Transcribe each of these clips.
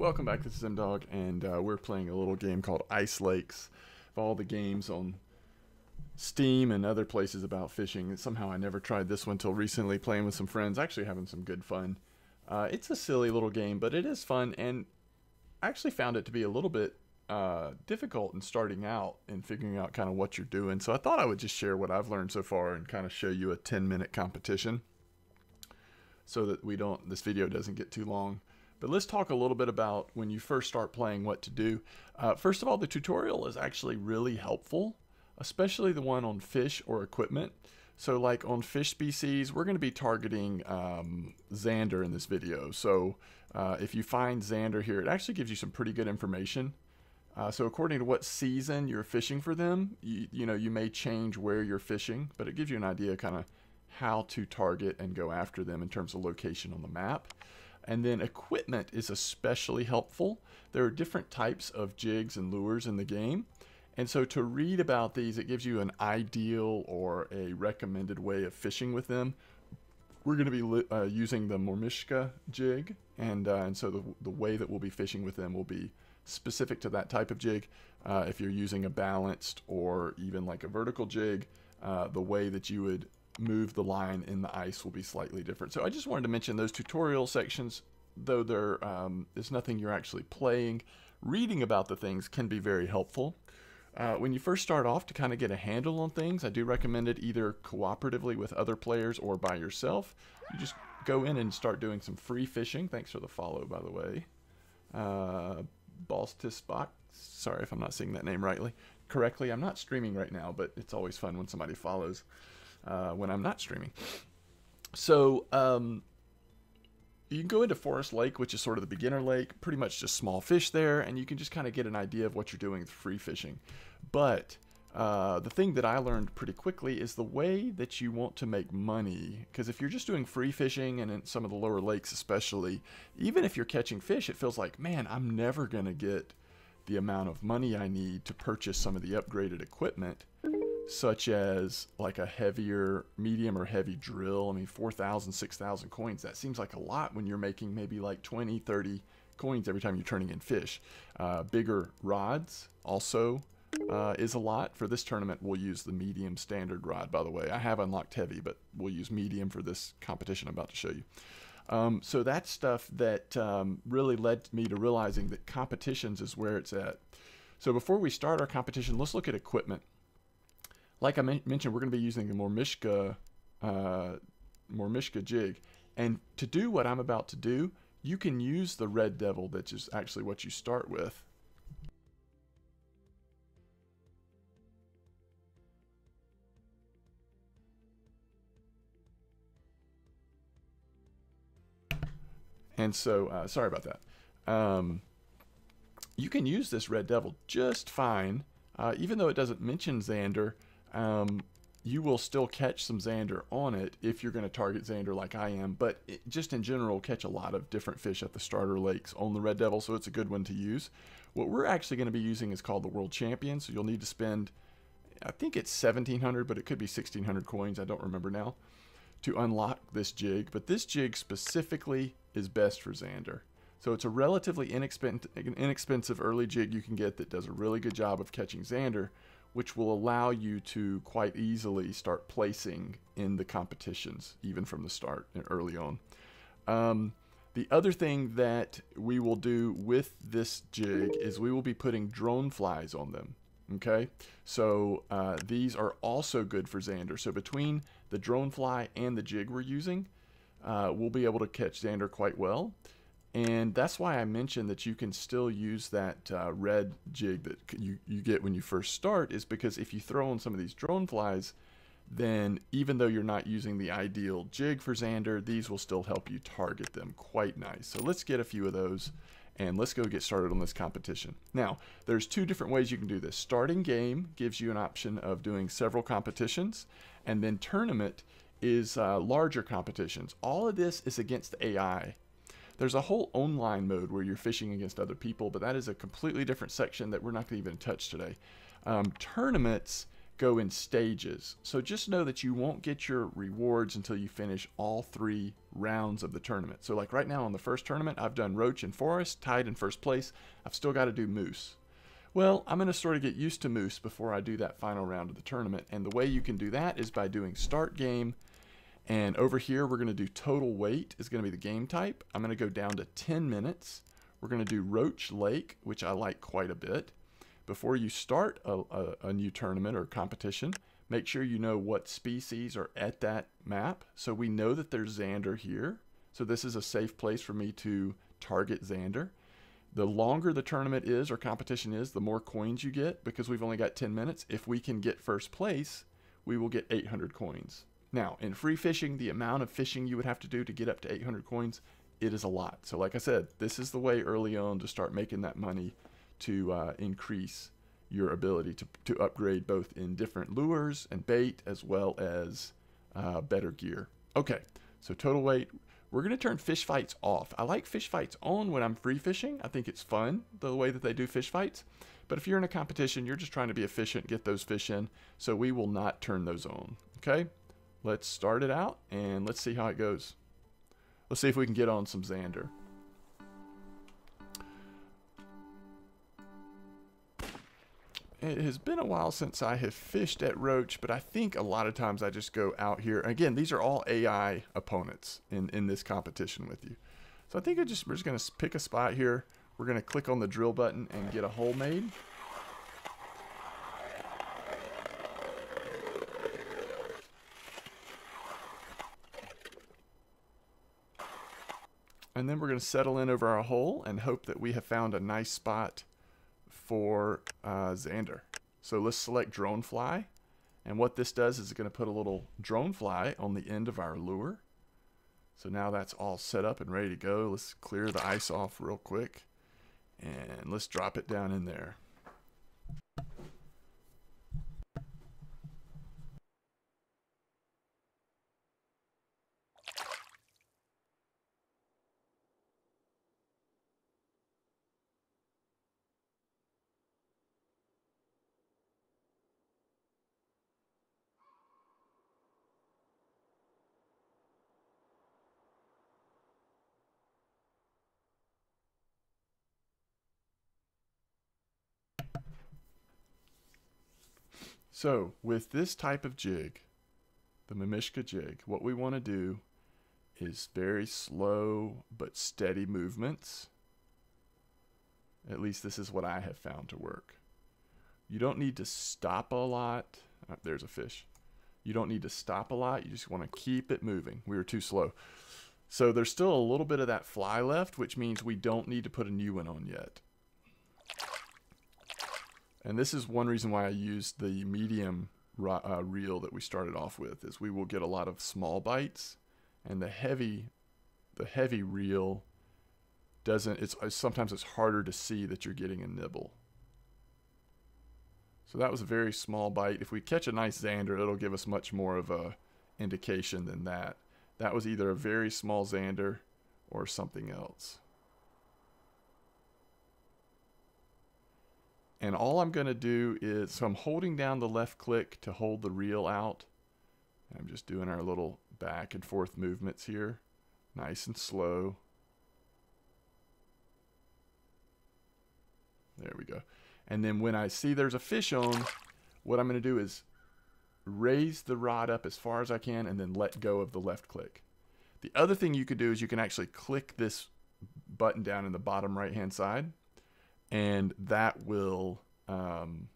Welcome back, this is MDawg, and uh, we're playing a little game called Ice Lakes. Of all the games on Steam and other places about fishing, somehow I never tried this one until recently, playing with some friends, actually having some good fun. Uh, it's a silly little game, but it is fun, and I actually found it to be a little bit uh, difficult in starting out and figuring out kind of what you're doing. So I thought I would just share what I've learned so far and kind of show you a 10 minute competition so that we don't, this video doesn't get too long. But let's talk a little bit about when you first start playing what to do. Uh, first of all, the tutorial is actually really helpful, especially the one on fish or equipment. So like on fish species, we're going to be targeting um, Zander in this video. So uh, if you find Zander here, it actually gives you some pretty good information. Uh, so according to what season you're fishing for them, you, you know, you may change where you're fishing, but it gives you an idea kind of how to target and go after them in terms of location on the map. And then equipment is especially helpful. There are different types of jigs and lures in the game. And so to read about these, it gives you an ideal or a recommended way of fishing with them. We're going to be uh, using the Mormyshka jig, and, uh, and so the, the way that we'll be fishing with them will be specific to that type of jig. Uh, if you're using a balanced or even like a vertical jig, uh, the way that you would move the line in the ice will be slightly different. So I just wanted to mention those tutorial sections, though there um, is nothing you're actually playing. Reading about the things can be very helpful. Uh, when you first start off to kind of get a handle on things, I do recommend it either cooperatively with other players or by yourself. You just go in and start doing some free fishing. Thanks for the follow, by the way. Uh, Balstisbach. Sorry if I'm not saying that name rightly correctly. I'm not streaming right now, but it's always fun when somebody follows uh, when I'm not streaming. So um, you can go into Forest Lake, which is sort of the beginner lake, pretty much just small fish there, and you can just kind of get an idea of what you're doing with free fishing. But uh, the thing that I learned pretty quickly is the way that you want to make money. Because if you're just doing free fishing, and in some of the lower lakes especially, even if you're catching fish, it feels like, man, I'm never going to get the amount of money I need to purchase some of the upgraded equipment such as like a heavier, medium or heavy drill. I mean, 4,000, 6,000 coins, that seems like a lot when you're making maybe like 20, 30 coins every time you're turning in fish. Uh, bigger rods also uh, is a lot. For this tournament, we'll use the medium standard rod, by the way. I have unlocked heavy, but we'll use medium for this competition I'm about to show you. Um, so that's stuff that um, really led me to realizing that competitions is where it's at. So before we start our competition, let's look at equipment like I mentioned, we're going to be using the Mormyshka, uh, Mormyshka jig. And to do what I'm about to do, you can use the Red Devil, which is actually what you start with. And so, uh, sorry about that. Um, you can use this Red Devil just fine, uh, even though it doesn't mention Zander um, you will still catch some Zander on it if you're going to target Zander like I am, but it, just in general, catch a lot of different fish at the starter lakes on the Red Devil, so it's a good one to use. What we're actually going to be using is called the World Champion, so you'll need to spend, I think it's 1700 but it could be 1600 coins, I don't remember now, to unlock this jig. But this jig specifically is best for Zander. So it's a relatively inexpensive, inexpensive early jig you can get that does a really good job of catching Zander, which will allow you to quite easily start placing in the competitions, even from the start and early on. Um, the other thing that we will do with this jig is we will be putting drone flies on them. Okay, so uh, these are also good for Zander. So between the drone fly and the jig we're using, uh, we'll be able to catch Zander quite well. And that's why I mentioned that you can still use that uh, red jig that you, you get when you first start is because if you throw in some of these drone flies, then even though you're not using the ideal jig for Zander, these will still help you target them quite nice. So let's get a few of those and let's go get started on this competition. Now, there's two different ways you can do this. Starting game gives you an option of doing several competitions, and then tournament is uh, larger competitions. All of this is against AI. There's a whole online mode where you're fishing against other people, but that is a completely different section that we're not going to even touch today. Um, tournaments go in stages. So just know that you won't get your rewards until you finish all three rounds of the tournament. So like right now on the first tournament, I've done Roach and Forest, tied in first place. I've still got to do Moose. Well, I'm going to sort of get used to Moose before I do that final round of the tournament. And the way you can do that is by doing start game. And over here, we're going to do total weight is going to be the game type. I'm going to go down to 10 minutes. We're going to do Roach Lake, which I like quite a bit. Before you start a, a, a new tournament or competition, make sure you know what species are at that map. So we know that there's Zander here. So this is a safe place for me to target Zander. The longer the tournament is or competition is, the more coins you get because we've only got 10 minutes. If we can get first place, we will get 800 coins. Now, in free fishing, the amount of fishing you would have to do to get up to 800 coins, it is a lot. So, like I said, this is the way early on to start making that money to uh, increase your ability to, to upgrade both in different lures and bait as well as uh, better gear. Okay, so total weight, we're going to turn fish fights off. I like fish fights on when I'm free fishing. I think it's fun the way that they do fish fights. But if you're in a competition, you're just trying to be efficient, get those fish in. So we will not turn those on. Okay, let's start it out and let's see how it goes. Let's see if we can get on some Zander. it has been a while since I have fished at Roach, but I think a lot of times I just go out here. Again, these are all AI opponents in, in this competition with you. So I think I just we're just going to pick a spot here. We're going to click on the drill button and get a hole made. And then we're going to settle in over our hole and hope that we have found a nice spot for uh, Zander. So let's select drone fly. And what this does is it's going to put a little drone fly on the end of our lure. So now that's all set up and ready to go. Let's clear the ice off real quick. And let's drop it down in there. So with this type of jig, the Mormyshka jig, what we want to do is very slow but steady movements. At least this is what I have found to work. You don't need to stop a lot. Oh, there's a fish. You don't need to stop a lot. You just want to keep it moving. We were too slow. So there's still a little bit of that fly left, which means we don't need to put a new one on yet. And this is one reason why I used the medium uh, reel that we started off with is we will get a lot of small bites and the heavy the heavy reel doesn't it's sometimes it's harder to see that you're getting a nibble. So that was a very small bite. If we catch a nice Zander, it'll give us much more of a indication than that. That was either a very small Zander or something else. And all I'm going to do is, so I'm holding down the left click to hold the reel out. I'm just doing our little back and forth movements here, nice and slow. There we go. And then when I see there's a fish on, what I'm going to do is raise the rod up as far as I can and then let go of the left click. The other thing you could do is you can actually click this button down in the bottom right hand side and that will um,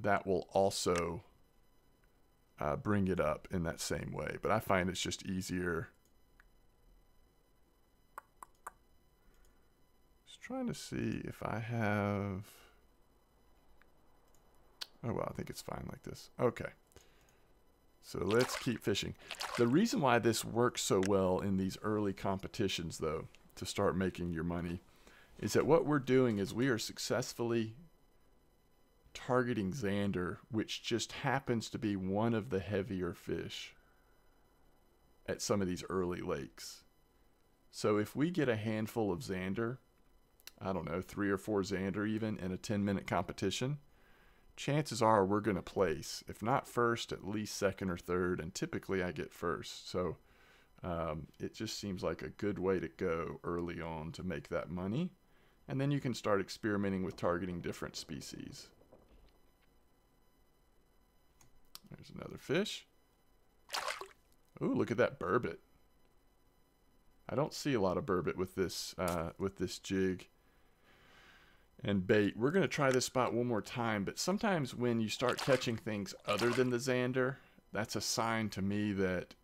that will also uh, bring it up in that same way. But I find it's just easier. Just trying to see if I have. Oh well, I think it's fine like this. Okay. So let's keep fishing. The reason why this works so well in these early competitions, though, to start making your money, is that what we're doing is we are successfully targeting Zander, which just happens to be one of the heavier fish at some of these early lakes. So if we get a handful of Zander, I don't know, three or four Zander even in a 10 minute competition, chances are we're going to place. If not first, at least second or third, and typically I get first. So um, it just seems like a good way to go early on to make that money. And then you can start experimenting with targeting different species. There's another fish. Ooh, look at that burbot. I don't see a lot of burbot with this uh, with this jig and bait. We're going to try this spot one more time, but sometimes when you start catching things other than the Zander, that's a sign to me that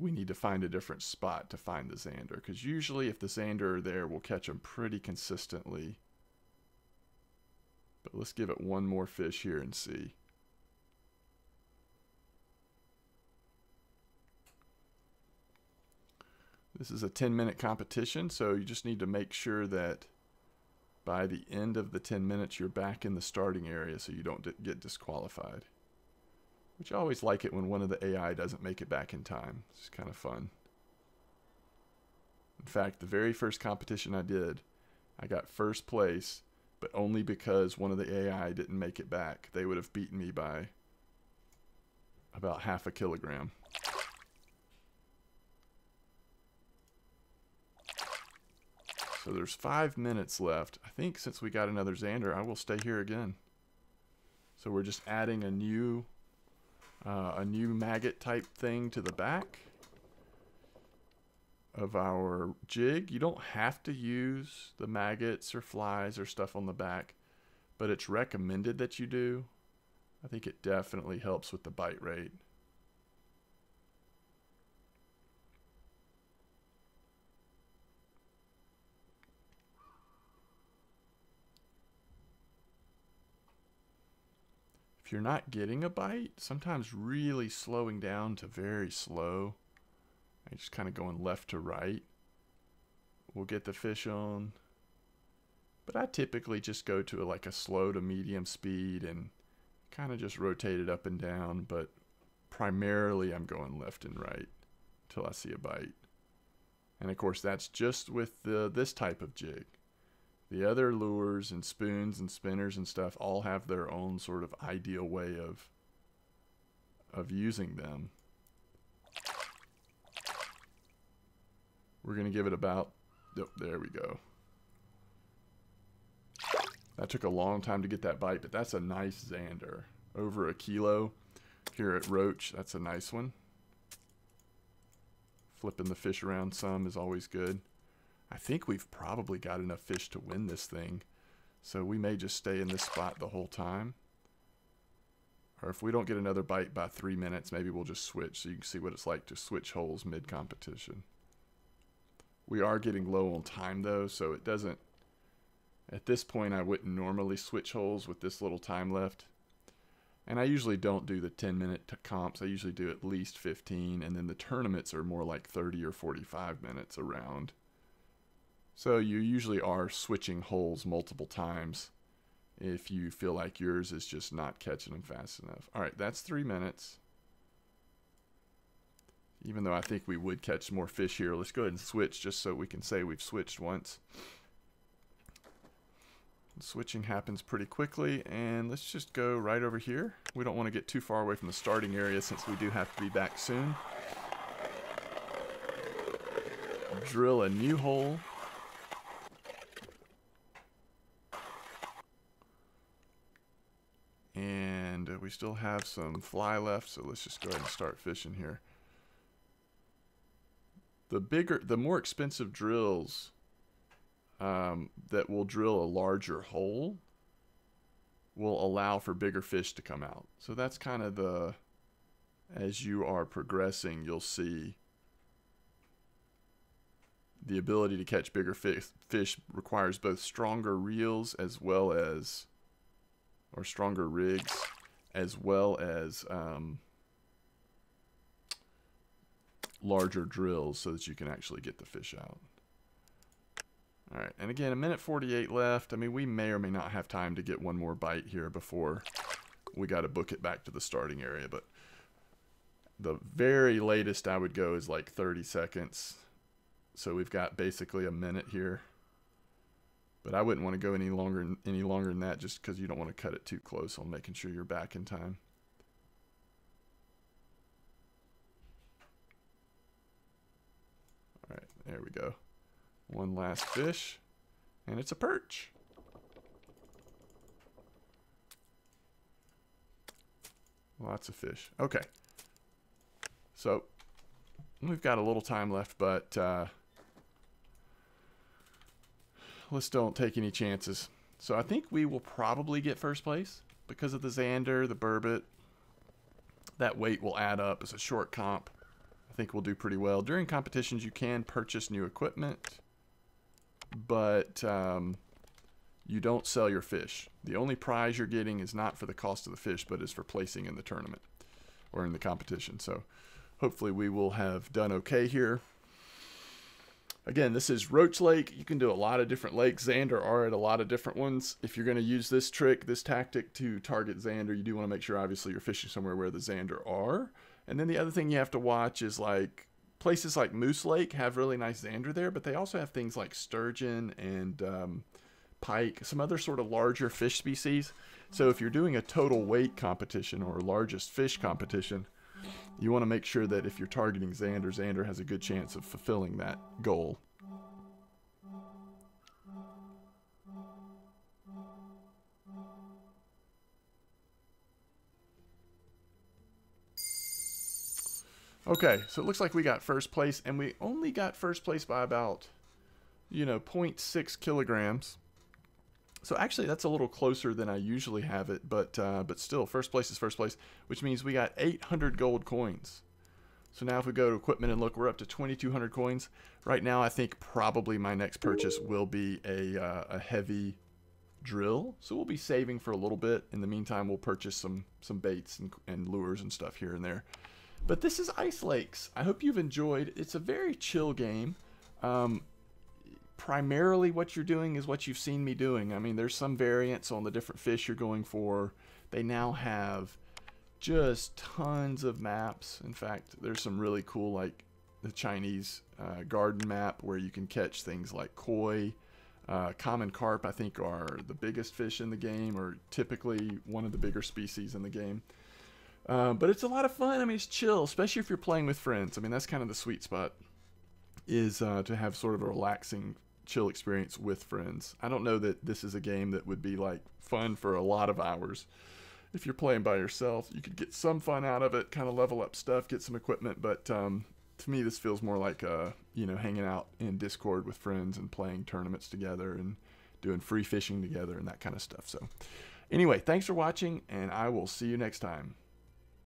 we need to find a different spot to find the Zander. Because usually if the Zander are there, we'll catch them pretty consistently. But let's give it one more fish here and see. This is a 10 minute competition, so you just need to make sure that by the end of the 10 minutes you're back in the starting area so you don't get disqualified. Which I always like it when one of the AI doesn't make it back in time. It's kind of fun. In fact, the very first competition I did, I got first place, but only because one of the AI didn't make it back. They would have beaten me by about half a kilogram. So there's five minutes left. I think since we got another Zander, I will stay here again. So we're just adding a new uh, a new maggot type thing to the back of our jig. You don't have to use the maggots or flies or stuff on the back, but it's recommended that you do. I think it definitely helps with the bite rate. You're not getting a bite, sometimes really slowing down to very slow, I just kind of going left to right, will get the fish on. But I typically just go to a, like a slow to medium speed and kind of just rotate it up and down, but primarily I'm going left and right until I see a bite. And of course that's just with the, this type of jig. The other lures and spoons and spinners and stuff all have their own sort of ideal way of of using them. We're going to give it about oh, there we go. That took a long time to get that bite, but that's a nice Zander. Over a kilo here at Roach. That's a nice one. Flipping the fish around some is always good. I think we've probably got enough fish to win this thing. So we may just stay in this spot the whole time. Or if we don't get another bite by three minutes, maybe we'll just switch so you can see what it's like to switch holes mid-competition. We are getting low on time though, so it doesn't... At this point, I wouldn't normally switch holes with this little time left. And I usually don't do the 10 minute comps. I usually do at least 15, and then the tournaments are more like 30 or 45 minutes around. So you usually are switching holes multiple times if you feel like yours is just not catching them fast enough. All right, that's three minutes. Even though I think we would catch more fish here, let's go ahead and switch just so we can say we've switched once. Switching happens pretty quickly, and let's just go right over here. We don't want to get too far away from the starting area since we do have to be back soon. Drill a new hole And we still have some fly left, so let's just go ahead and start fishing here. The bigger, the more expensive drills um, that will drill a larger hole will allow for bigger fish to come out. So that's kind of the, as you are progressing, you'll see the ability to catch bigger fish, fish requires both stronger reels as well as, or stronger rigs as well as um, larger drills so that you can actually get the fish out. All right, and again, a minute 48 left. I mean, we may or may not have time to get one more bite here before we got to book it back to the starting area, but the very latest I would go is like 30 seconds. So we've got basically a minute here. But I wouldn't want to go any longer any longer than that just because you don't want to cut it too close on making sure you're back in time. All right, there we go. One last fish, and it's a perch. Lots of fish. Okay. So, we've got a little time left, but uh, let's don't take any chances. So I think we will probably get first place because of the Zander, the Burbot. That weight will add up as a short comp. I think we'll do pretty well. During competitions, you can purchase new equipment, but um, you don't sell your fish. The only prize you're getting is not for the cost of the fish, but is for placing in the tournament or in the competition. So hopefully we will have done okay here. Again, this is Roach Lake. You can do a lot of different lakes. Zander are at a lot of different ones. If you're going to use this trick, this tactic to target Zander, you do want to make sure, obviously, you're fishing somewhere where the Zander are. And then the other thing you have to watch is like places like Moose Lake have really nice Zander there, but they also have things like sturgeon and um, pike, some other sort of larger fish species. So if you're doing a total weight competition or largest fish competition, you want to make sure that if you're targeting Zander, Zander has a good chance of fulfilling that goal. Okay, so it looks like we got first place, and we only got first place by about, you know, 0.6 kilograms. So actually, that's a little closer than I usually have it, but uh, but still, first place is first place, which means we got 800 gold coins. So now if we go to equipment and look, we're up to 2,200 coins. Right now, I think probably my next purchase will be a, uh, a heavy drill. So we'll be saving for a little bit. In the meantime, we'll purchase some, some baits and, and lures and stuff here and there. But this is Ice Lakes. I hope you've enjoyed. It's a very chill game. Um, primarily what you're doing is what you've seen me doing. I mean, there's some variants on the different fish you're going for. They now have just tons of maps. In fact, there's some really cool, like the Chinese uh, garden map where you can catch things like koi. Uh, common carp, I think, are the biggest fish in the game, or typically one of the bigger species in the game. Uh, but it's a lot of fun. I mean, it's chill, especially if you're playing with friends. I mean, that's kind of the sweet spot, is uh, to have sort of a relaxing chill experience with friends. I don't know that this is a game that would be like fun for a lot of hours. If you're playing by yourself, you could get some fun out of it, kind of level up stuff, get some equipment. But um, to me, this feels more like uh, you know hanging out in Discord with friends and playing tournaments together and doing free fishing together and that kind of stuff. So, anyway, thanks for watching, and I will see you next time.